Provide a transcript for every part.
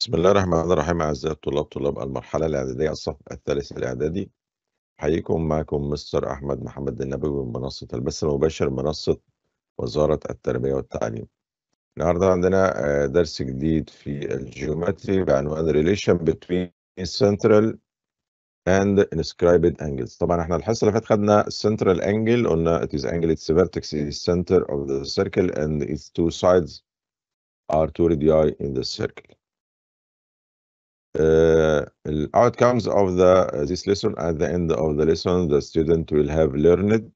بسم الله الرحمن الرحيم أعزائي الطلاب طلاب المرحلة الإعدادية الصف الثالث الإعدادي. أحييكم معكم مستر أحمد محمد النبوي من منصة البث المباشر منصة وزارة التربية والتعليم. النهاردة عندنا آه، درس جديد في الجيومتري بعنوان relation between central and inscribed angles. طبعا إحنا الحصة اللي فاتت خدنا central angle قلنا it is angle its vertex is center of the circle and its two sides are two radii in the circle. outcomes of the uh, this lesson at the end of the lesson the student will have learned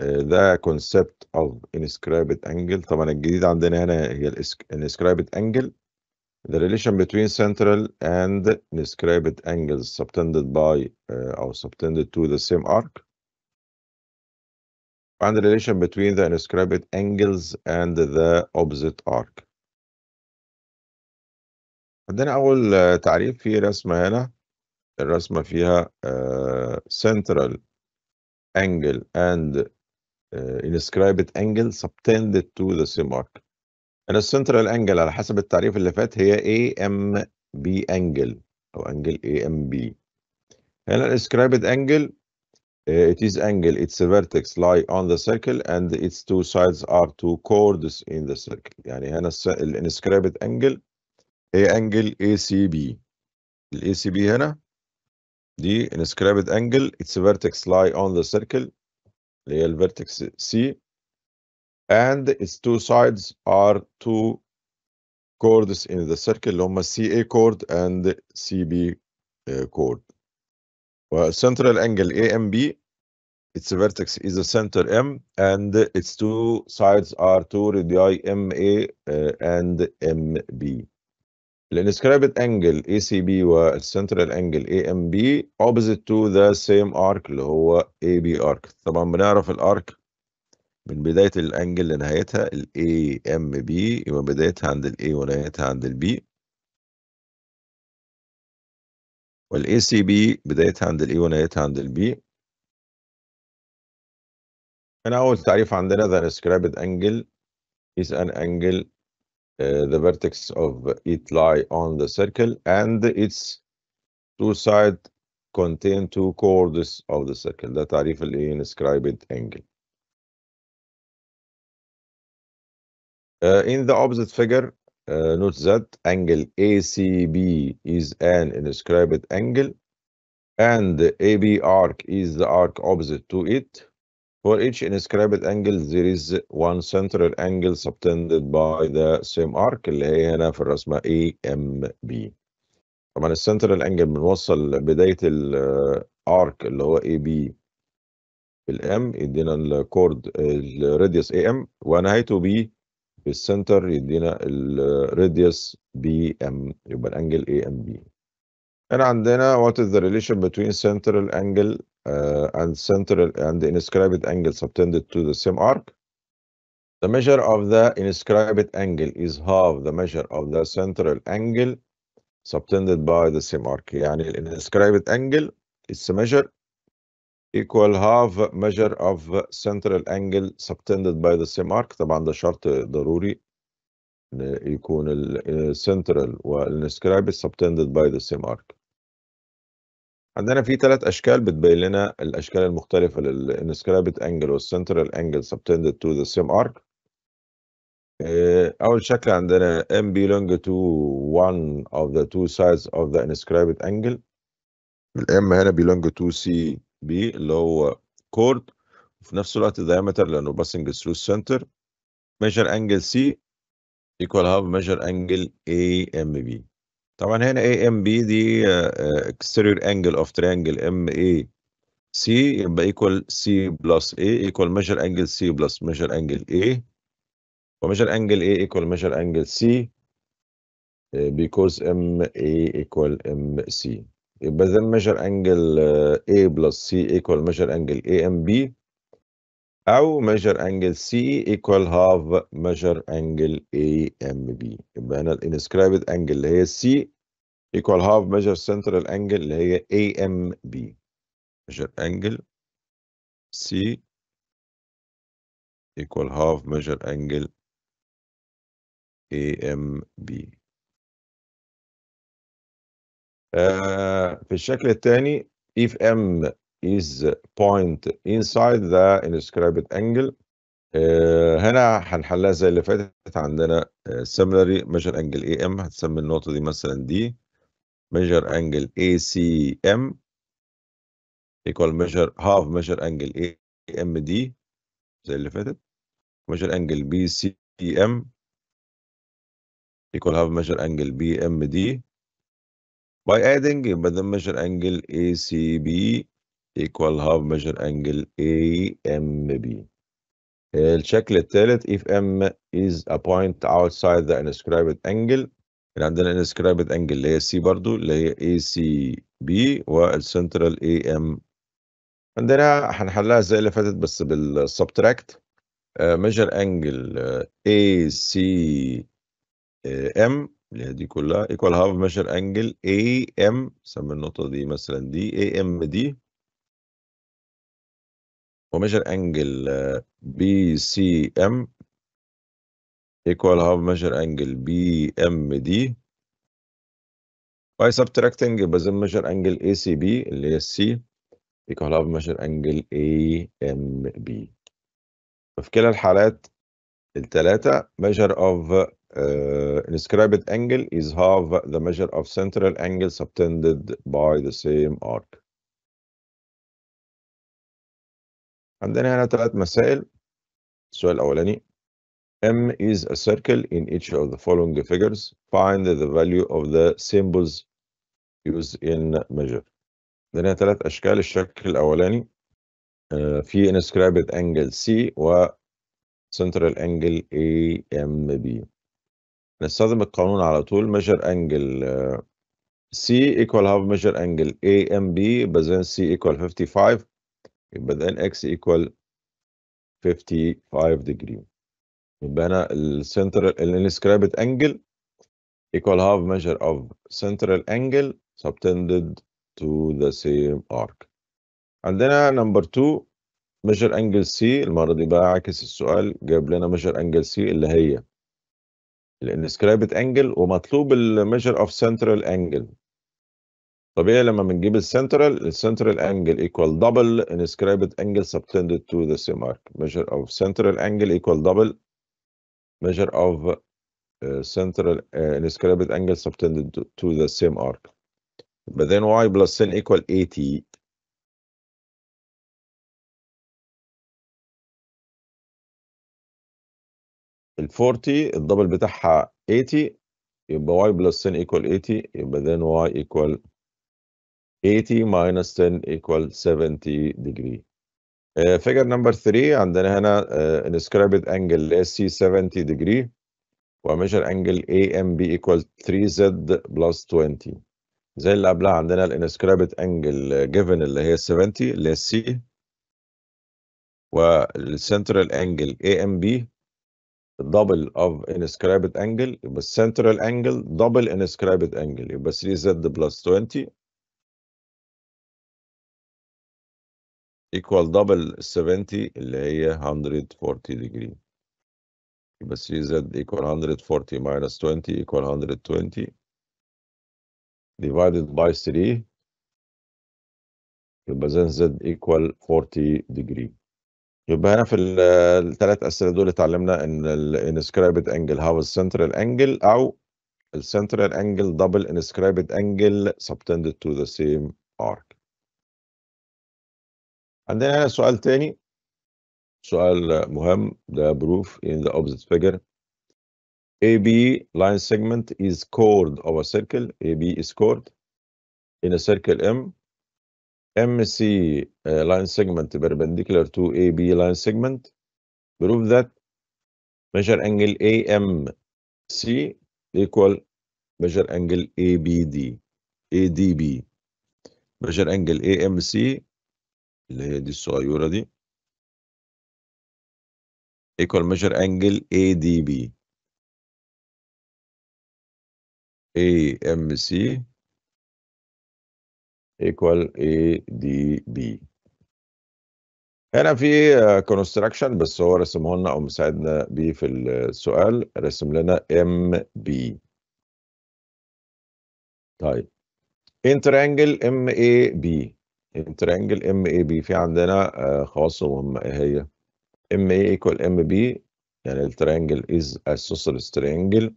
uh, the concept of inscribed angle طبعا الجديد عندنا هنا هي inscribed angle the relation between central and inscribed angles subtended by uh, or subtended to the same arc and the relation between the inscribed angles and the opposite arc عندنا أول آه، تعريف في رسمة هنا الرسمة فيها آه، central angle and آه، inscribed angle subtended to the same arc. هنا السنترال انجل على حسب التعريف اللي فات هي AMB angle أو angle AMB. هنا الاسكرايبد انجل it is angle its vertex lie on the circle and its two sides are two chords in the circle يعني هنا الانسكرايبد انجل هي انجل اي سي بي الاي سي بي هنا دي inscribed angle its vertex lie on the circle اللي هي الفيرتكس C and its two sides are two chords in the circle اللي هم CA chord and CB chord central angle AMB its vertex is the center M and its two sides are two radii MA and MB ال inscribed angle ACB وال central angle AMB opposite to the same arc اللي هو AB arc طبعا بنعرف ال arc من بداية ال angle لنهايتها ال AMB يبقى بدايتها عند ال A ونهايتها عند ال B والاي سي بي بدايتها عند الاي ونهايتها عند البي هنا أول تعريف عندنا the inscribed angle is an angle Uh, the vertex of it lie on the circle and its two sides contain two chords of the circle that are evenly inscribed angle. Uh, in the opposite figure, uh, note that angle ACB is an inscribed angle and the AB arc is the arc opposite to it. For each inscribed angle there is one central angle subtended by the same arc اللي هي هنا في الرسمة AMB. طبعا السنترال انجل بنوصل بداية الارك اللي هو AB بالام يدينا الكورد الراديوس AM ونهايته B في السنتر يدينا الراديوس BM يبقى الانجل AMB. هنا عندنا what is the relation between central angle and central and the inscribed angle subtended to the same arc. The measure of the inscribed angle is half the measure of the central angle subtended by the same arc. يعني ال inscribed angle is measure equal half measure of central angle subtended by the same arc. طبعا ده شرط ضروري يكون ال central وال inscribed subtended by the same arc. عندنا في ثلاث اشكال بتبين لنا الاشكال المختلفه لل inscribed angle وال central angle subtended to the same arc اول شكل عندنا m belong to one of the two sides of the inscribed angle ال m هنا belong to c b اللي هو chord وفي نفس الوقت diameter لأنه passing through center measure angle c equal half measure angle AMB طبعا هنا AMB دي exterior angle of triangle MAC يبقى equal C plus A equal measure angle C plus measure angle A وmeasure angle A equal measure angle C because MA equal MC يبقى then measure angle A plus C equal measure angle AMB أو measure angle C equal half measure angle AMB يبقى هنا inscribed angle اللي هي C equal half measure central angle اللي هي AMB measure angle C equal half measure angle AMB آه في الشكل الثاني if M is point inside the inscribed angle آه هنا هنحلها زي اللي فاتت عندنا آه similarly measure angle AM هتسمي النقطة دي مثلا دي measure angle ACM equal measure half measure angle AMD زي اللي فاتت measure angle BCM equal half measure angle BMD by adding ده measure angle ACB equal half measure angle AMB الشكل الثالث if M is a point outside the inscribed angle اللي عندنا inscribed angle اللي هي C برضو اللي هي ACB والcentral AM عندنا هنحلها زي اللي فاتت بس بالسبتراكت measure angle ACM اللي هي دي كلها equal half measure angle AM سمي النقطة دي مثلا دي AM دي وmeasure angle BCM equal half measure angle BMD by subtracting يبقى زي measure angle ACB اللي هي C equal half measure angle AMB ففي كلا الحالات الثلاثة measure of uh, inscribed angle is half the measure of central angle subtended by the same arc. عندنا هنا ثلاث مسائل. السؤال الأولاني M is a circle in each of the following figures. Find the value of the symbols used in measure. عندنا ثلاث أشكال الشكل الأولاني uh, في inscribed angle C و central angle AMB. نستخدم القانون على طول measure angle uh, C equal half measure angle AMB then C equal 55 يبقى then X equal 55 degree. يبقى هنا السنترال الانسكريبت angle equal half measure of central angle subtended to the same arc. عندنا number 2 measure angle C. المرة دي بقى عكس السؤال جاب لنا measure angle C اللي هي ال inscribed angle ومطلوب ال measure of central angle طبيعي لما بنجيب ال central ال central angle equal double inscribed angle subtended to the same arc measure of central angle equal double measure of uh, central uh, inscribed angle subtended to, to the same arc but then y plus sin equal 80 ال 40 الدبل بتاعها 80 يبقى y plus 10 equal 80 يبقى then y equal 80 minus 10 equal 70 degree. Uh, figure number 3 عندنا هنا uh, inscribed angle SC 70 degree وmeasure angle AMB equal 3Z plus 20 زي اللي قبلها عندنا الانسكريبت انجل given اللي هي 70 اللي هي C والسنترال انجل AMB double of inscribed angle يبقى central angle double inscribed angle يبقى 3z plus 20 equal double 70 اللي هي 140 degree. يبقى 3z equal 140 minus 20 equal 120 divided by 3 يبقى then z equal 40 degree. يبقى هنا في الثلاث أسئلة دول اتعلمنا إن ال inscribed angle half ال central angle أو ال central angle double inscribed angle subtended to the same arc. عندنا هنا سؤال تاني سؤال مهم ده proof in the opposite figure AB line segment is chord of a circle AB is chord in a circle M MC uh, line segment perpendicular to AB line segment prove that measure angle AMC equal measure angle ABD ADB measure angle AMC اللي هي دي الصغيرة دي. equal measure angle ADB AMC equal ADB هنا في construction بس هو رسمه لنا أو مساعدنا بيه في السؤال. رسم لنا MB طيب. In triangle MAB in triangle MAB في عندنا خواص مهمة إيه هي؟ MA equal MB يعني التريانجل is isosceles triangle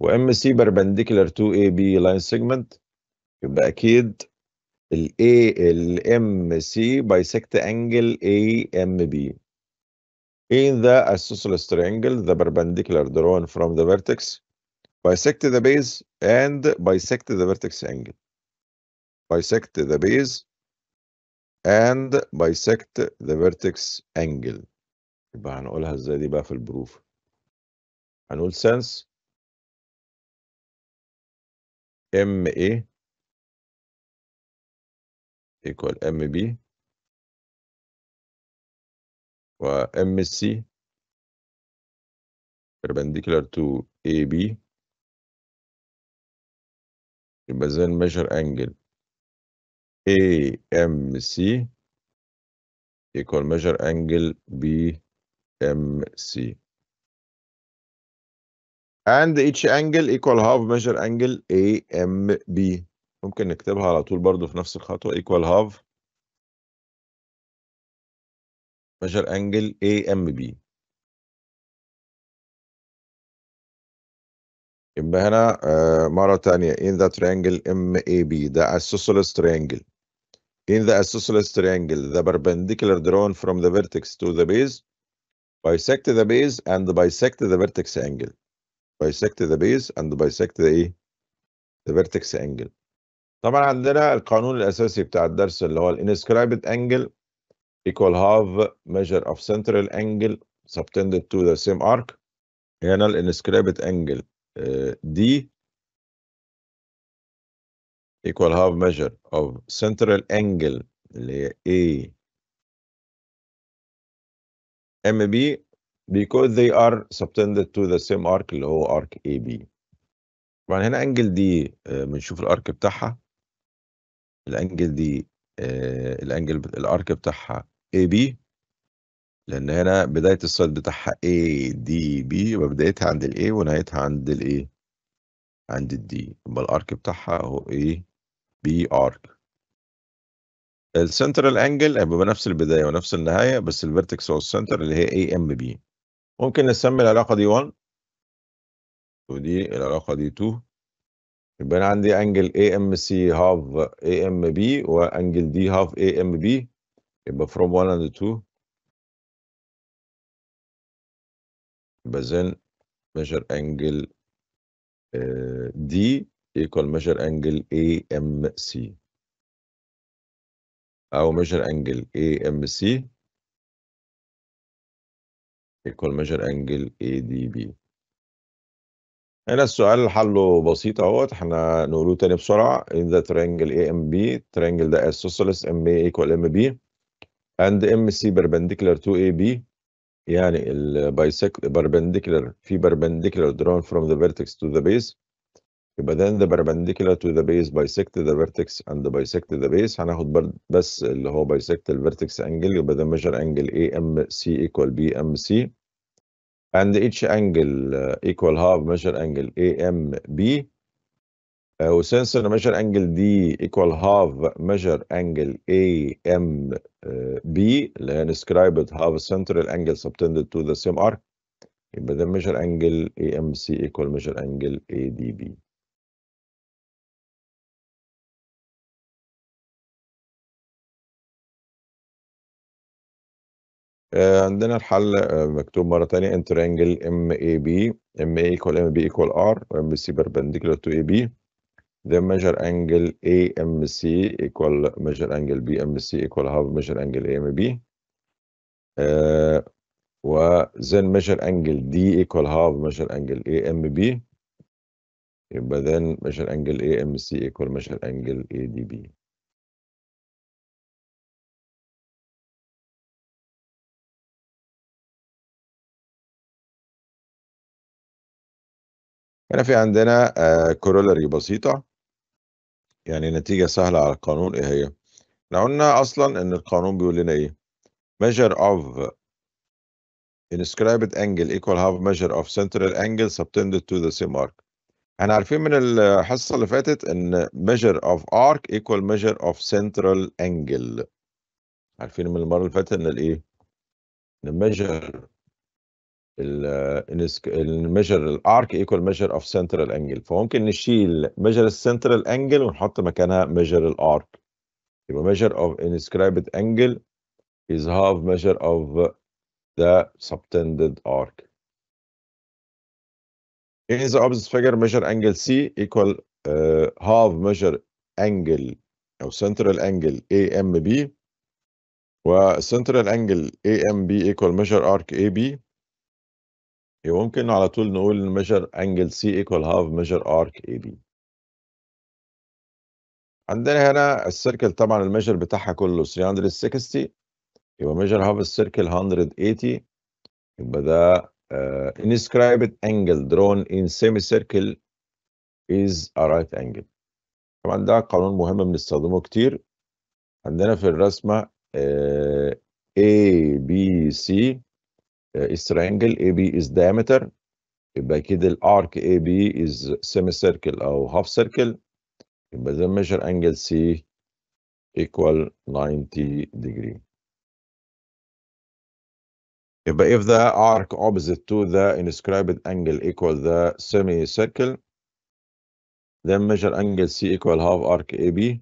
و MC perpendicular to AB line segment يبقى أكيد ال A ال MC bisect angle AMB. In the isosceles triangle, the perpendicular drawn from the vertex bisect the base and bisect the vertex angle. Bisect the base and bisect the vertex angle. يبقى هنقولها إزاي دي بقى في البروف. هنقول since MA equal MB و MC perpendicular to AB يبقى then measure angle AMC equal measure angle BMC and each angle equal half measure angle AMB ممكن نكتبها على طول برضو في نفس الخطوة equal half measure angle AMB يبقى هنا آه مرة تانية in the triangle MAB ده isosceles triangle in the isosceles triangle the perpendicular drawn from the vertex to the base bisect the base and bisect the vertex angle bisect the base and bisect the ايه the vertex angle طبعا عندنا القانون الأساسي بتاع الدرس اللي هو inscribed angle equal half measure of central angle subtended to the same arc هنا inscribed angle D equal half measure of central angle اللي هي A MB because they are subtended to the same arc اللي هو arc AB طبعا هنا انجل دي بنشوف الارك بتاعها. ال angle D ال angle ال arc بتاعها AB لأن هنا بداية ال side بتاعها ADB يبقى بدايتها عند ال A ونهايتها عند الايه عند ال B يبقى ال arc بتاعها اهو AB arc ال central angle هيبقى بنفس البداية ونفس النهاية بس ال vertex هو ال center اللي هي AMB ممكن نسمي العلاقة دي 1 ودي العلاقة دي 2 يبقى أنا عندي انجل اي ام سي هاف اي ام بي و angle D half AMB يبقى from 1 and 2 يبقى then measure angle uh, equal measure angle AMC أو measure angle AMC equal measure angle ADB هنا السؤال حله بسيط اهوت إحنا نقوله تاني بسرعة in the triangle AMB triangle ده isosceles MA equal MB and MC perpendicular to AB يعني ال bisect perpendicular في perpendicular drawn from the vertex to the base يبقى then the perpendicular to the base bisect the vertex and bisect the base هناخد بس اللي هو bisect ال vertex angle يبقى ده measure angle AMC equal BMC and each angle equal half measure angle AMB و since the measure angle D equal half measure angle AMB اللي هي described half central angle subtended to the same arc يبقى ده measure angle AMC equal measure angle ADB عندنا الحل مكتوب مرة تانية in triangle MAB MA equal MB equal R و MC perpendicular to AB then measure angle AMC equal measure angle BMC equal half measure angle AMB uh, و then measure angle D equal half measure angle AMB يبقى then measure angle AMC equal measure angle ADB هنا في عندنا كورولاري بسيطة يعني نتيجة سهلة على القانون إيه هي؟ إحنا قلنا أصلا إن القانون بيقول لنا إيه؟ measure of inscribed angle equal half measure of central angle subtended to the same arc إحنا عارفين من الحصة اللي فاتت إن measure of arc equal measure of central angle عارفين من المرة اللي فاتت إن الإيه إن measure ال measure ال arc equal measure of central angle فممكن نشيل measure ال central angle ونحط مكانها measure ال arc يبقى measure of inscribed angle is half measure of the subtended arc. In the opposite figure, measure angle C equal uh, half measure angle أو central angle AMB و central angle AMB equal measure arc AB يبقى ممكن على طول نقول measure angle C equal half measure arc AB. عندنا هنا السيركل طبعا الميجر بتاعها كله 360 يبقى measure half السيركل 180 يبقى ده uh, inscribed angle drawn in semicircle is a right angle طبعا ده قانون مهم بنستخدمه كتير عندنا في الرسمة B C uh, is triangle A B is diameter يبقى كده الارك A B is semicircle أو half circle يبقى ده measure angle C equal 90 degree يبقى if the arc opposite to the inscribed angle equal the semicircle then measure angle C equal half arc AB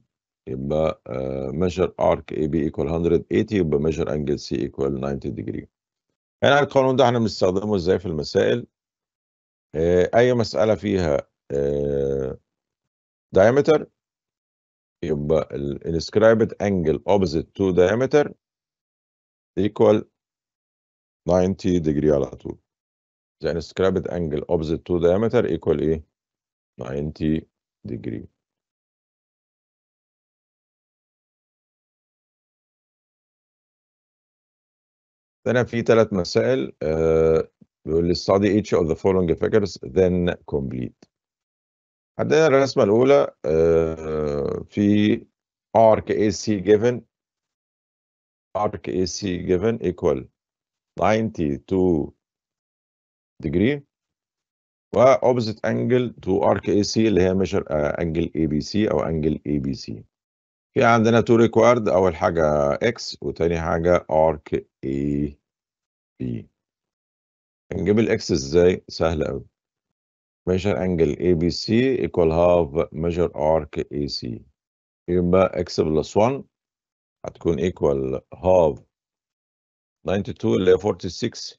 يبقى uh, measure arc AB equal 180 يبقى measure angle C equal 90 degree هنا يعني القانون ده إحنا بنستخدمه إزاي في المسائل؟ آه، أي مسألة فيها آه، diameter يبقى ال inscribed angle opposite to diameter equal 90 degree على طول. the inscribed angle opposite to diameter equal إيه؟ 90 degree هنا في ثلاث مسائل uh, بيقول لي study each of the following figures then complete. عندنا الرسمة الأولى uh, في arc AC given arc AC given equal 92 degree و opposite angle to arc AC اللي هي measure uh, angle ABC أو angle ABC. في عندنا two required أول حاجة x وتاني حاجة arc AB هنجيب ال x إزاي؟ سهل قوي measure angle ABC equal half measure arc AC يبقى x plus 1 هتكون equal half 92 اللي هي 46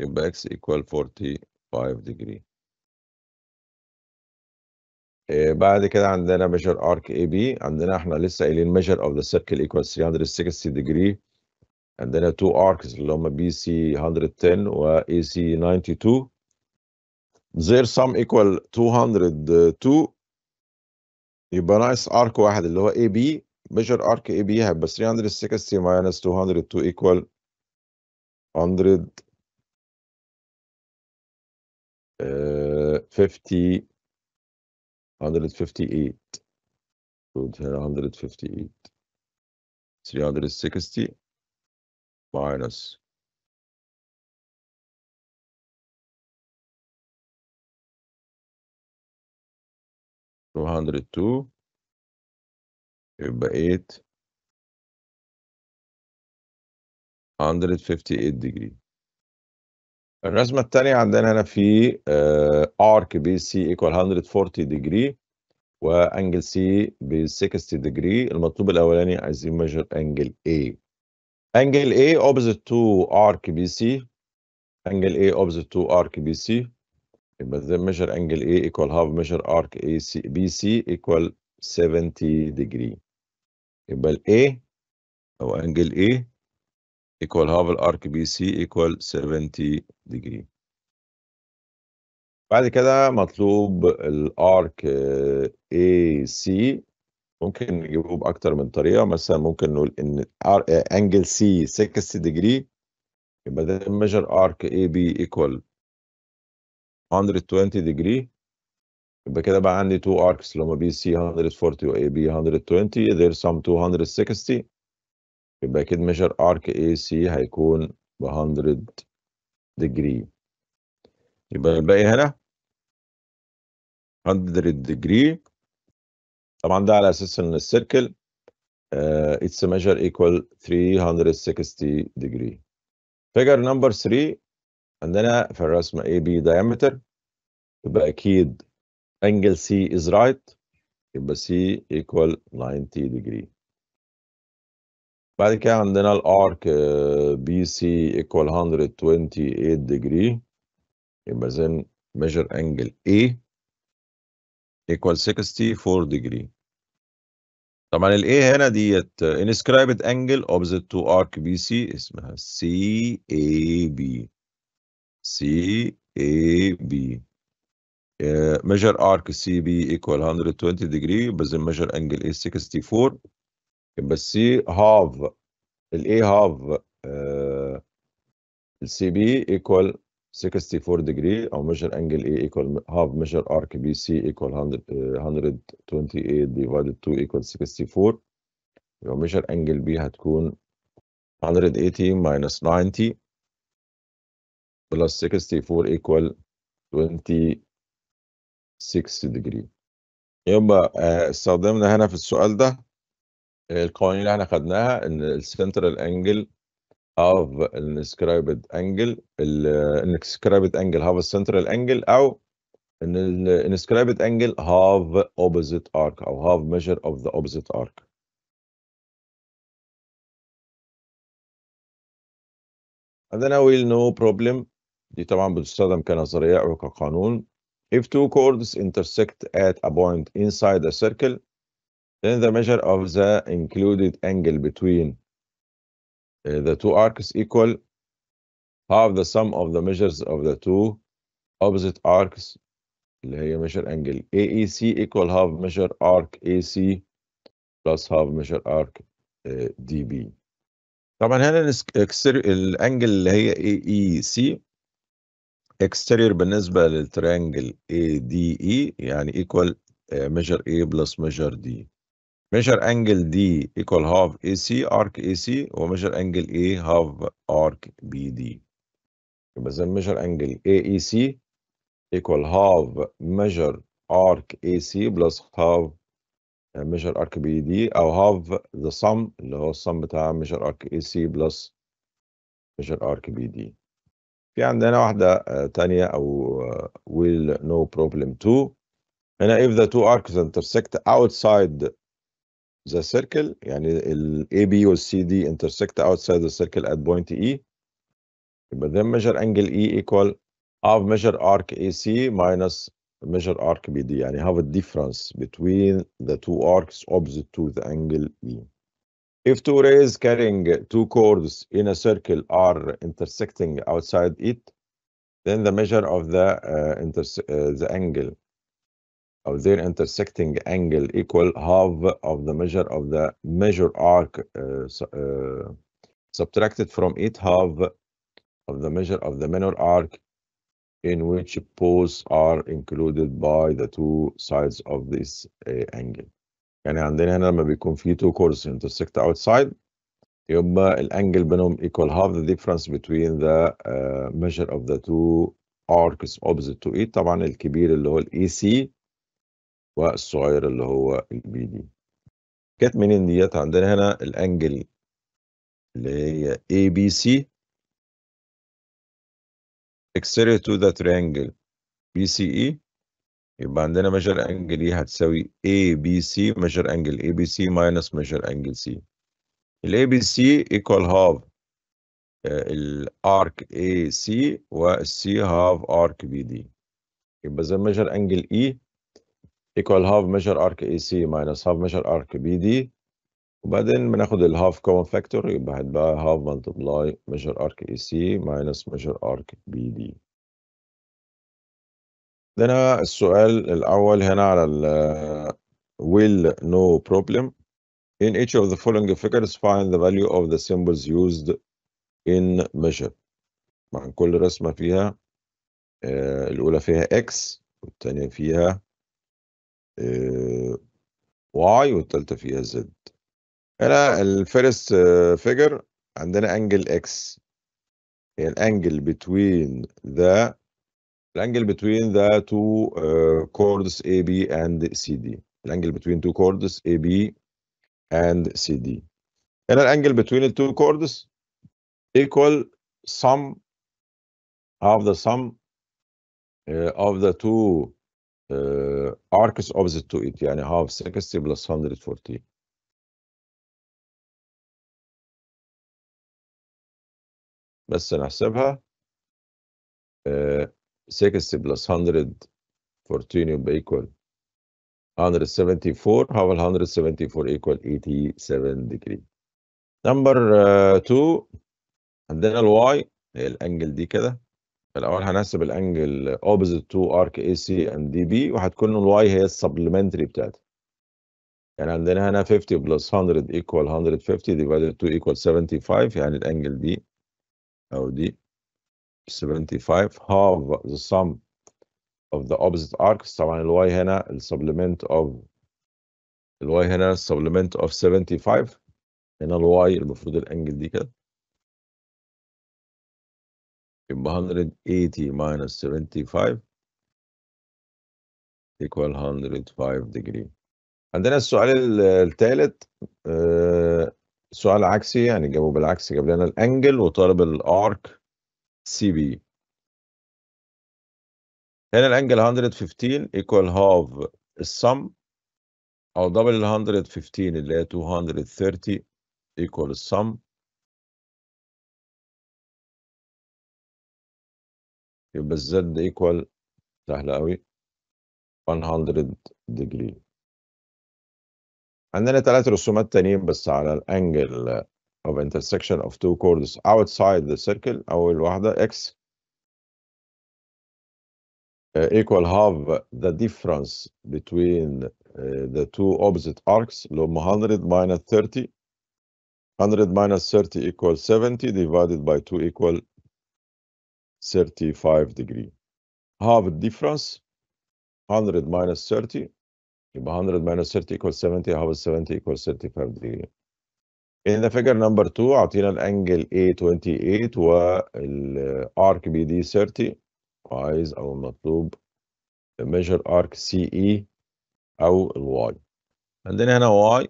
يبقى x equal 45 degree. آه بعد كده عندنا measure arc AB عندنا إحنا لسه قايلين measure of the circle equals 360 degree عندنا two arcs اللي هم BC 110 و AC 92 their sum equal 202 يبقى ناقص arc واحد اللي هو AB measure arc AB هيبقى 360 minus 202 equal 150 158 158 360 minus 202 يبقى 8 158 degree. الرسمة الثانية عندنا هنا في آه، arc BC equal 140 degree و angle C ب 60 degree المطلوب الأولاني عايزين measure angle A. angle A opposite to arc BC. angle A opposite to arc BC. يبقى the measure angle A equal half measure arc AC BC equal 70 degree يبقى ال A أو angle A equal half ال arc BC equal 70 degree. بعد كده مطلوب ال arc AC ممكن نجيبه بأكتر من طريقة. مثلا ممكن نقول إن angle C 60 degree. يبقى ده measure arc AB equal 120 degree. يبقى كده بقى عندي two arcs اللي هما BC 140 و AB 120 their sum 260 يبقى كده measure arc AC هيكون ب 100 degree يبقى الباقي هنا 100 degree طبعا ده على أساس إن ال circle its measure equal 360 degree figure number 3 عندنا في الرسمه AB diameter يبقى أكيد angle C is right يبقى C equal 90 degree بعد كده عندنا ال arc BC equal 128 degree يبقى then measure angle A equal 64 degree طبعا ال A هنا ديت inscribed angle opposite to arc BC اسمها CAB CAB uh, measure arc CB equal 120 degree then measure angle A 64 يبقى السي هاف الاي هاف السي بي ايكوال 64 degree أو measure angle A equal half measure arc BC equal 128 divided 2 equal 64 يبقى measure angle B هتكون 180 90 plus 64 equal 26 degree يبقى استخدمنا هنا في السؤال ده القوانين اللي إحنا خدناها إن ال central angle half ال inscribed angle ال inscribed angle half ال central angle أو إن ال inscribed angle half opposite arc أو half measure of the opposite arc عندنا well known problem دي طبعا بتستخدم كنظرية أو كقانون. If two chords intersect at a point inside a circle then the measure of the included angle between uh, the two arcs equal half the sum of the measures of the two opposite arcs اللي هي measure angle AEC equal half measure arc AC plus half measure arc uh, DB طبعا هنا الانجل اللي هي AEC exterior بالنسبة للتريانجل ADE يعني equal uh, measure A plus measure D measure angle D equal half AC arc AC و measure angle A half arc BD يبقى زي measure angle AEC equal half measure arc AC plus half measure arc BD أو half the sum اللي هو السم بتاع measure arc AC plus measure arc BD في عندنا واحدة تانية أو will no problem 2 هنا if the two arcs intersect outside the circle يعني ال AB وال CD intersect outside the circle at point E يبقى then measure angle E equal half measure arc AC minus measure arc BD يعني have a difference between the two arcs opposite to the angle E. If two rays carrying two chords in a circle are intersecting outside it, then the measure of the uh, uh, the angle of their intersecting angle equal half of the measure of the measure arc uh, uh, subtracted from it half of the measure of the minor arc in which poles are included by the two sides of this uh, angle يعني عندنا هنا لما بيكون في two chords intersect outside يبقى الانجل بينهم equal half the difference between the uh, measure of the two arcs opposite to it طبعا الكبير اللي هو الاي سي والصغير اللي هو ال BD. كانت منين ديت عندنا هنا ال angle اللي هي اي بي سي اكسيريت تو ذا ترينجل بي سي اي يبقى عندنا measure angle E هتساوي ABC measure angle ABC minus measure angle C ال ABC equal half ال arc AC وال C half arc BD يبقى زي measure angle E equal half measure arc AC minus half measure arc BD وبعدين بناخد ال half common factor يبقى هتبقى half multiply measure arc AC minus measure arc BD عندنا السؤال الأول هنا على ال well known problem in each of the following figures find the value of the symbols used in measure مع كل رسمة فيها الأولى فيها x والتانية فيها y والتالتة فيها z هنا ال first figure عندنا angle x هي ال angle between the الانجل between the two uh, chords AB and CD الانجل between two chords AB and CD هنا الانجل between the two chords equal sum of the sum uh, of the two uh, arcs opposite to it يعني half 60 plus 140 بس نحسبها uh, 60 plus 114 يبقى equal 174 half 174 equal 87 degree number 2 uh, عندنا ال y هي ال angle دي كده الأول هنحسب ال angle opposite to arc AC and DB وهتكون ال y هي ال supplementary بتاعتها. يعني عندنا هنا 50 plus 100 equal 150 divided 2 equal 75 يعني ال angle دي أو دي 75 half the sum of the opposite arcs طبعا الواي هنا السبلمنت of الواي هنا السبلمنت of 75 هنا الواي المفروض الانجل دي كده. يبقى 180 minus 75 equal 105 degree. عندنا السؤال الثالث سؤال عكسي يعني جابوا بالعكس جاب لنا ال angle وطالب ال arc CB هنا ال angle 115 equal half ال sum أو double ال 115 اللي هي 230 equal السم يبقى الزد ايكوال سهل قوي 100 degree عندنا ثلاث رسومات تانيين بس على الانجل of intersection of two chords outside the circle اول واحده x uh, equal half the difference between uh, the two opposite arcs اللي هم 100 minus 30 100 minus 30 equals 70 divided by 2 equal 35 degree half difference 100 minus 30 يبقى 100 minus 30 equals 70 half 70 equals 35 degree in the figure number 2 عطينا ال angle A 28 وال arc BD 30 وعايز أو المطلوب measure arc CE أو ال y عندنا هنا y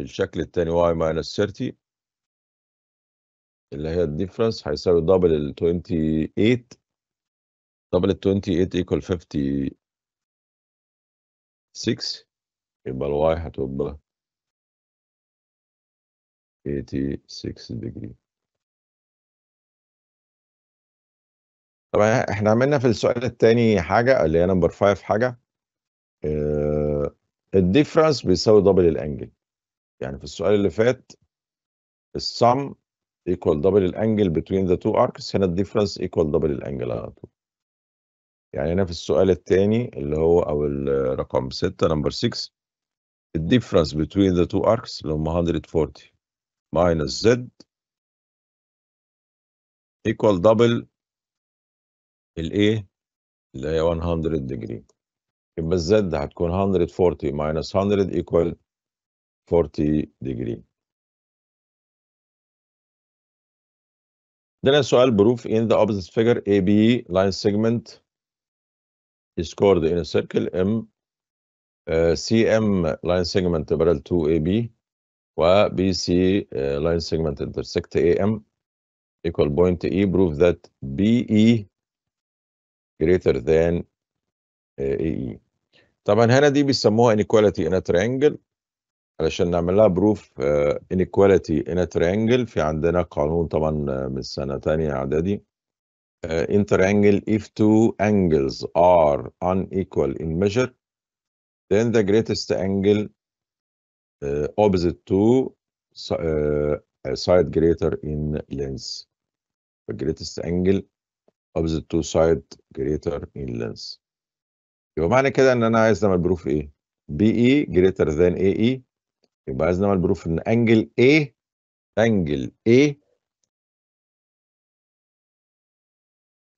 الشكل الثاني y minus 30 اللي هي ال difference هيساوي double ال 28 double ال 28 equal 56 يبقى ال y هتبقى 86 degree. طبعا إحنا عملنا في السؤال الثاني حاجة اللي هي number 5 حاجة. آه ال difference بيساوي double ال angle يعني في السؤال اللي فات ال sum equal double ال angle between the two arcs. هنا ال difference equal double ال angle على طول. يعني هنا في السؤال الثاني اللي هو أو الرقم 6 number 6 ال difference between the two arcs اللي هم 140 minus z equal double ال A اللي هي 100 degree. يبقى الزد هتكون 140 minus 100 equal 40 degree. عندنا سؤال proof in the opposite figure AB line segment is scored in a circle M uh, CM line segment parallel to AB و BC uh, line segment intersect AM equal point E prove that BE greater than uh, AE طبعا هنا دي بيسموها inequality in a triangle علشان نعمل لها prove inequality in triangle في عندنا قانون طبعا من سنه ثانية اعدادي in triangle if two angles are unequal in measure then the greatest angle uh, opposite to uh, side greater in length the greatest angle opposite to side greater in length يبقى معنى كده ان أنا عايز نعمل prove إيه BE greater than AE يبقى عايز نعمل prove إن angle A angle A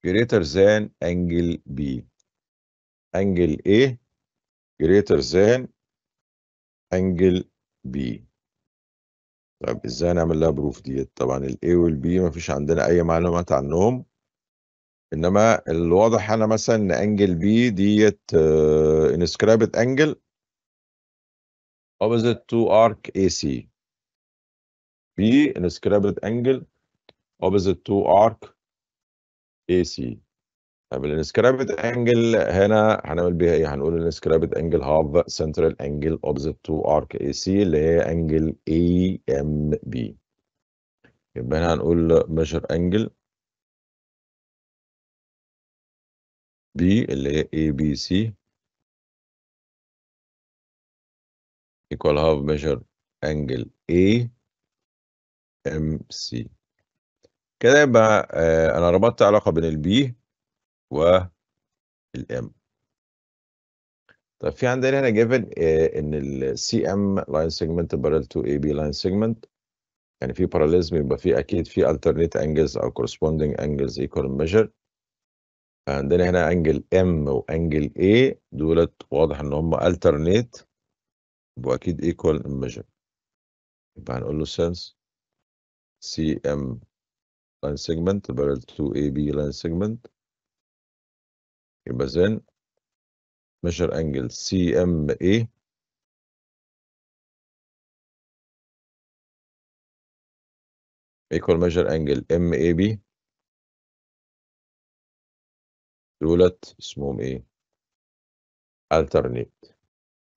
greater than angle B. angle A greater than angle B. طب إزاي نعمل لها بروف ديت؟ طبعا ال A وال B ما فيش عندنا أي معلومات عنهم. إنما الواضح أنا مثلا إن انجل B ديت inscribed angle opposite to arc AC B inscribed angle opposite to arc AC طب ال inscribed angle هنا هنعمل بيها إيه؟ هنقول ال inscribed angle half central angle opposite to arc AC اللي هي angle AMB يبقى هنا هنقول measure angle B اللي هي ABC equal half measure angle A MC كده يبقى آه أنا ربطت علاقة بين ال B وال M طيب في عندنا هنا given إن ال C line segment parallel to AB line segment يعني في parallelism يبقى في أكيد في alternate angles أو corresponding angles equal measure. عندنا هنا angle M و angle A دولت واضح إن هم alternate يبقوا أكيد equal measure يبقى هنقول له sense CM line segment parallel to AB line segment يبقى then measure angle CMA equal measure angle MAB دولت اسمهم إيه؟ alternate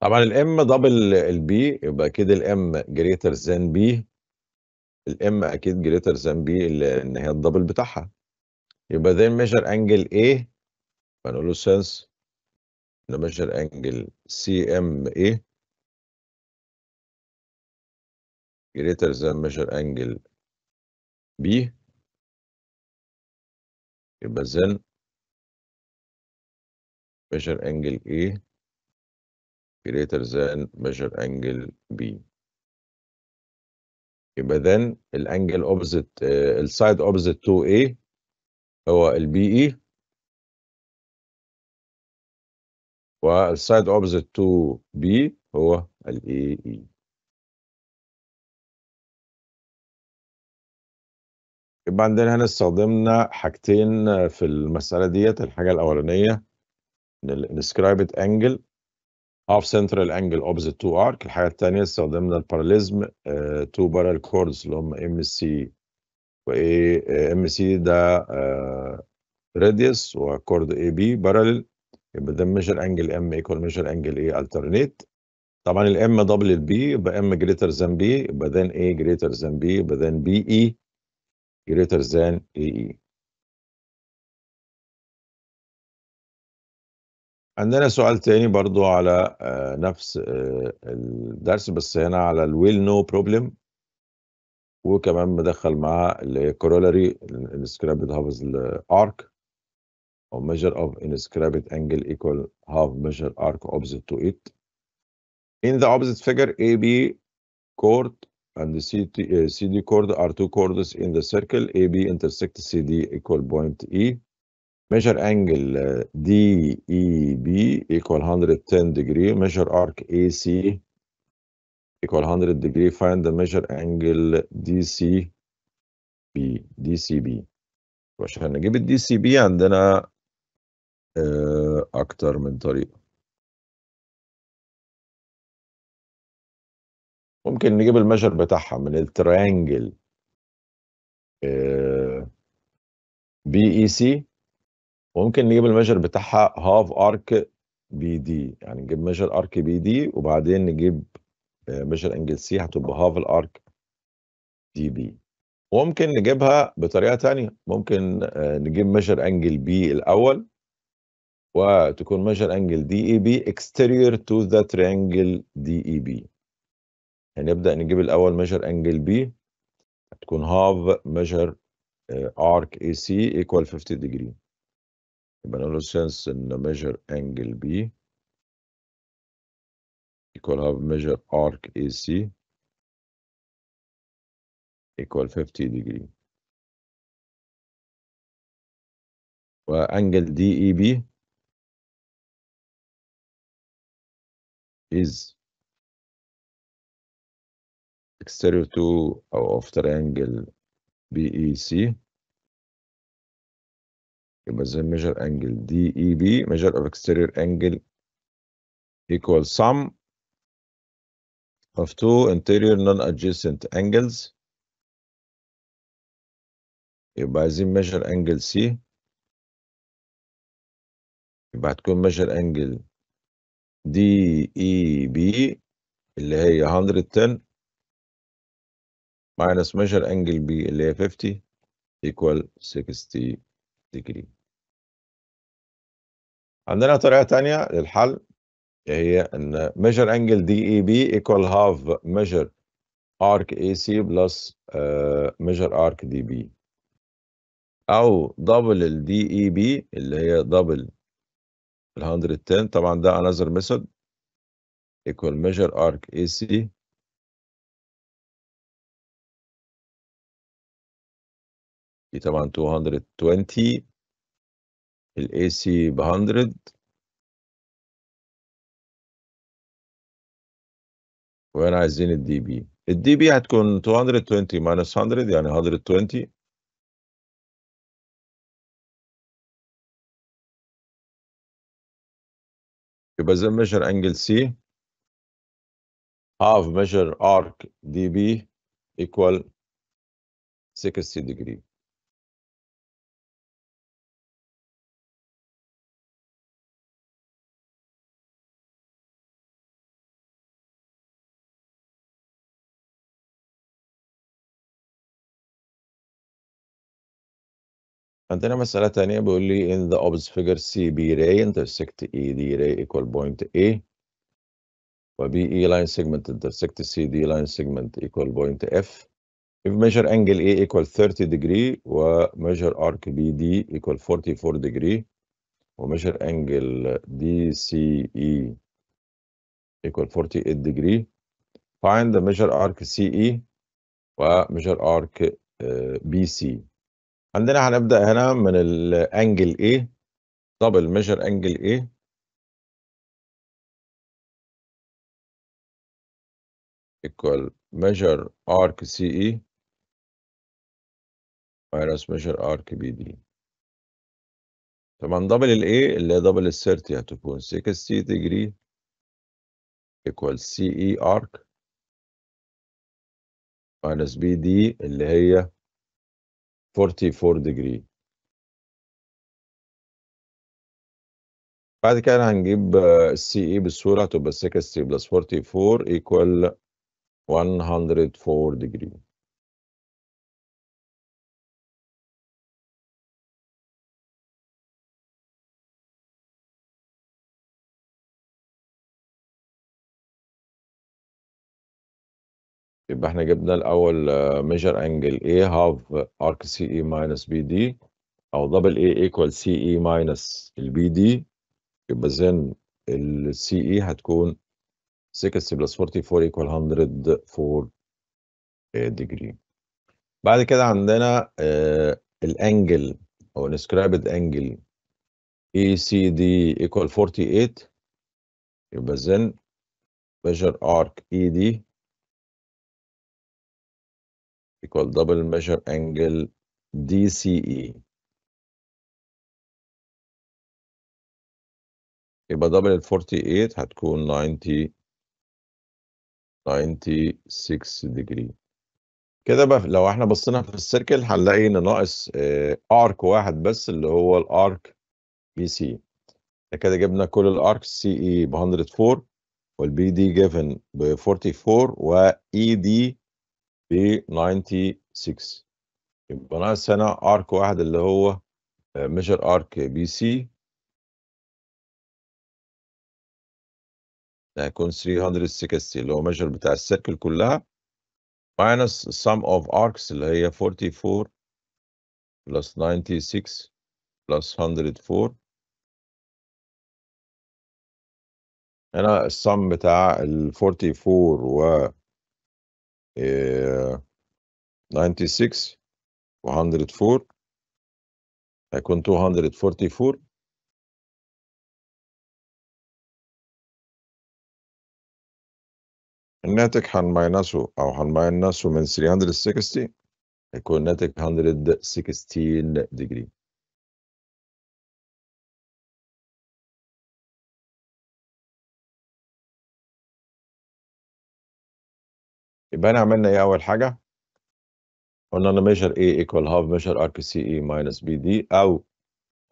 طبعا ال M double ال B يبقى أكيد ال M greater than B ال M أكيد greater than B لأن هي ال double بتاعها. يبقى then measure angle A فنقول له since. ده measure angle CMA greater than measure angle B. يبقى then measure angle A. greater than measure angle B. يبقى then ال angle opposite ال side opposite to A هو ال BE وال side opposite to B هو ال AE يبقى عندنا هنا استخدمنا حاجتين في المسألة ديت الحاجة الأولانية إن ال inscribed half central angle opposite to arc. الحاجة التانية استخدمنا ال parallelism two parallel chords اللي هم MC و MC ده radius و chord AB parallel يبقى ده measure angle M equal measure angle A alternate طبعا ال M double ال B يبقى M greater than B يبقى then A greater than B يبقى then BE greater than AE عندنا سؤال تاني برضو على نفس الدرس بس هنا على الويل نو بروبلم وكمان مدخل معاه الكورولاري الانسكرابد هافز الارك أو measure of inscribed angle equal half measure arc opposite to it in the opposite figure AB chord and the uh, CD chord are two chords in the circle AB intersect CD equal point E measure angle DEB equal 110 degree measure arc AC equal 100 degree find the measure angle DCB DCB عشان نجيب ال DCB عندنا أكتر من طريقه ممكن نجيب ال measure بتاعها من ال triangle BEC وممكن نجيب ال measure بتاعها half arc BD يعني نجيب measure arc BD وبعدين نجيب measure angle C هتبقى half ال arc DB وممكن نجيبها بطريقة تانية. ممكن نجيب measure angle B الأول وتكون measure angle DEB exterior to the triangle DEB هنبدأ نجيب الأول measure angle B هتكون half measure arc AC equal 50 degree. يبقى نقول له sense إن measure angle B equal half measure arc AC equal 50 degree وانجل DEB is exterior to أو of triangle BEC يبقى زي measure angle DEB measure of exterior angle equal sum of two interior non-adjacent angles يبقى عايزين measure angle C يبقى هتكون measure angle DEB اللي هي 110 minus measure angle B اللي هي 50 equal 60 degree عندنا طريقة تانية للحل هي ان measure angle DEB equal half measure arc AC plus uh, measure arc DB أو دبل ال DEB اللي هي دبل ال 110 طبعا ده another method equal measure arc AC DB طبعا 220 ال AC ب 100 وهنا عايزين ال DB ال DB هتكون 220 100 يعني 120 يبقى زي ميجر انجل سي half measure arc db equal 60 degree. عندنا مسألة تانية بيقول لي in the opposite figure CB ray intersect ED ray equal point A و BE line segment intersect CD line segment equal point F if measure angle A equal 30 degree و measure arc BD equal 44 degree و measure angle DCE equal 48 degree find the measure arc CE و measure arc uh, BC عندنا هنبدأ هنا من ال angle A. double measure angle A. Equal measure arc CE minus measure arc BD طبعا double ال A اللي هي double ال 30 هتكون 60 degree equal CE arc. Minus BD اللي هي 44 degree. بعد كده هنجيب السي اي بالصورة هتبقى 60 بلس 44 equal 104 degree. يبقى إحنا جبنا الأول measure angle A half arc CE minus BD أو double A equal CE minus ال BD يبقى then ال CE هتكون 60 plus 44 equal 104 degree بعد كده عندنا الانجل أو inscribed angle ECD equal 48 يبقى then measure arc ED equal double measure angle DCE يبقى double ال 48 هتكون 90 96 degree. كده بقى لو إحنا بصينا في السيركل هنلاقي ان ناقص ارك واحد بس اللي هو الارك BC كده جبنا كل ال arc CE ب 104 وال BD given ب 44 و ED ب 96 يبقى ناقص هنا arc واحد اللي هو measure arc BC هيكون 360 اللي هو measure بتاع ال circle كلها minus sum of arcs اللي هي 44 plus 96 plus 104 هنا السم بتاع ال 44 و 96 و 104 هيكون 244 الناتج هنماينسه أو هنماينسه من 360 هيكون الناتج 116 degree يبقى هنا عملنا إيه أول حاجة؟ قلنا إن measure A equal half measure arc CE minus BD أو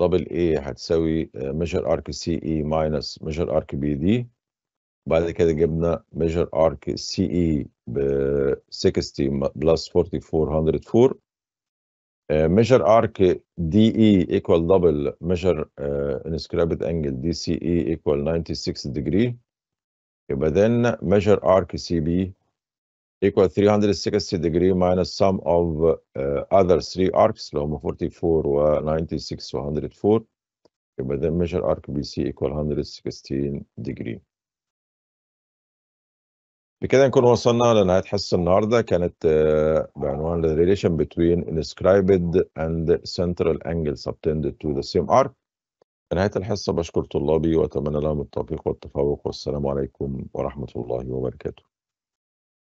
double A هتساوي measure arc CE minus measure arc BD بعد كده جبنا measure arc CE ب 60 plus 4404 measure arc DE equal double measure uh, inscribed angle DCE equal 96 degree يبقى then measure arc CB equal 360 degree minus sum of uh, other three arcs اللي هم 44 و 96 و 104 يبقى then measure arc BC equal 116 degree بكده نكون وصلنا لنهاية حصة النهاردة كانت بعنوان the relation between inscribed and central angle subtended to the same arc نهاية الحصة بشكر طلابي وأتمنى لهم التوفيق والتفوق والسلام عليكم ورحمة الله وبركاته